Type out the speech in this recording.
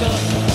Let's go.